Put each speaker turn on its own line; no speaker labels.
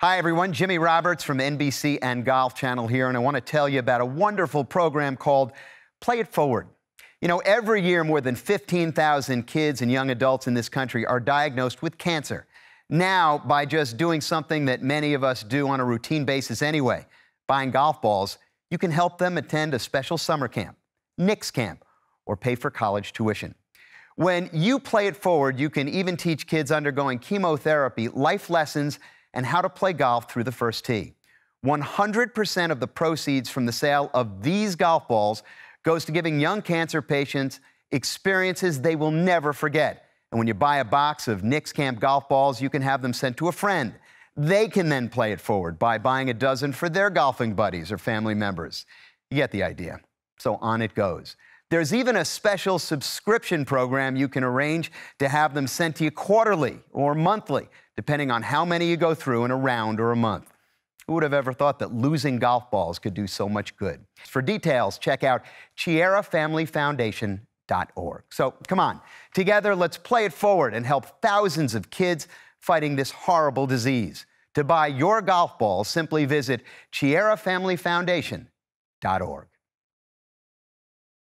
Hi, everyone. Jimmy Roberts from NBC and Golf Channel here, and I want to tell you about a wonderful program called Play It Forward. You know, every year more than 15,000 kids and young adults in this country are diagnosed with cancer. Now, by just doing something that many of us do on a routine basis anyway, buying golf balls, you can help them attend a special summer camp, Knicks camp, or pay for college tuition. When you play it forward, you can even teach kids undergoing chemotherapy life lessons and how to play golf through the first tee. 100% of the proceeds from the sale of these golf balls goes to giving young cancer patients experiences they will never forget. And when you buy a box of Knicks Camp golf balls, you can have them sent to a friend. They can then play it forward by buying a dozen for their golfing buddies or family members. You get the idea. So on it goes. There's even a special subscription program you can arrange to have them sent to you quarterly or monthly, depending on how many you go through in a round or a month. Who would have ever thought that losing golf balls could do so much good? For details, check out ChiaraFamilyFoundation.org. So come on, together let's play it forward and help thousands of kids fighting this horrible disease. To buy your golf balls, simply visit ChiaraFamilyFoundation.org.